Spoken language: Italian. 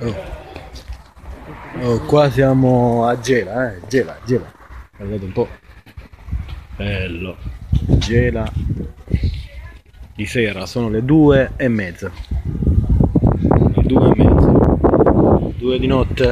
Oh. Oh, qua siamo a Gela, eh, Gela, Gela. Guardate un po'. Bello. Gela. Di sera sono le due e mezza. Le due e mezza. Due di notte